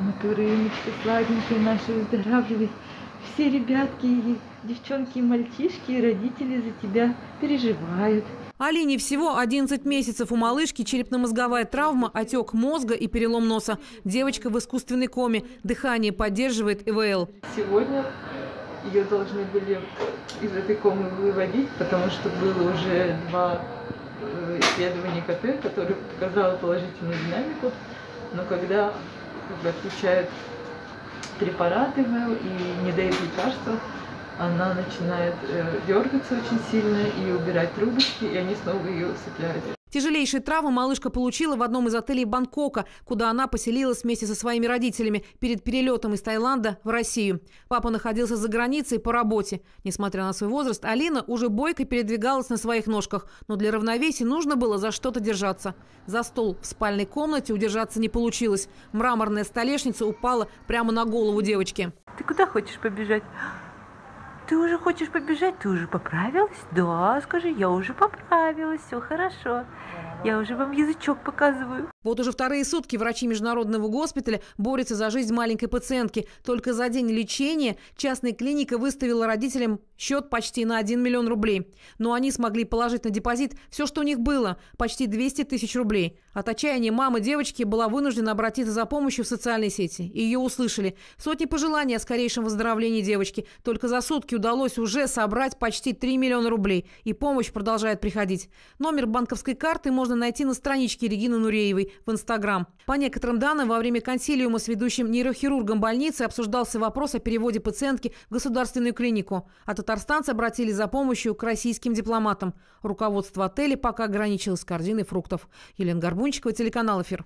Матуриночка сладенькая наша выздоравливает. Все ребятки, и девчонки и мальчишки, и родители за тебя переживают. Алине всего 11 месяцев. У малышки черепно-мозговая травма, отек мозга и перелом носа. Девочка в искусственной коме. Дыхание поддерживает ИВЛ. Сегодня ее должны были из этой комы выводить, потому что было уже два э, исследования КТ, которые показало положительную динамику. Но когда как бы, отключают препараты ИВЛ и не дают лекарства, она начинает э, дергаться очень сильно и убирать трубочки, и они снова ее усыпляют. Тяжелейшие травмы малышка получила в одном из отелей Бангкока, куда она поселилась вместе со своими родителями перед перелетом из Таиланда в Россию. Папа находился за границей по работе. Несмотря на свой возраст, Алина уже бойко передвигалась на своих ножках, но для равновесия нужно было за что-то держаться. За стол в спальной комнате удержаться не получилось. Мраморная столешница упала прямо на голову девочки. Ты куда хочешь побежать? Ты уже хочешь побежать? Ты уже поправилась? Да, скажи, я уже поправилась, все хорошо. Я уже вам язычок показываю. Вот уже вторые сутки врачи международного госпиталя борются за жизнь маленькой пациентки. Только за день лечения частная клиника выставила родителям счет почти на 1 миллион рублей. Но они смогли положить на депозит все, что у них было, почти 200 тысяч рублей. От отчаяния мама девочки была вынуждена обратиться за помощью в социальные сети. И ее услышали. Сотни пожеланий о скорейшем выздоровлении девочки. Только за сутки удалось уже собрать почти 3 миллиона рублей. И помощь продолжает приходить. Номер банковской карты можно найти на страничке Регины Нуреевой в Инстаграм. По некоторым данным, во время консилиума с ведущим нейрохирургом больницы обсуждался вопрос о переводе пациентки в государственную клинику. А татарстанцы обратились за помощью к российским дипломатам. Руководство отеля пока ограничилось корзиной фруктов. Елена Горбунчикова, телеканал «Эфир».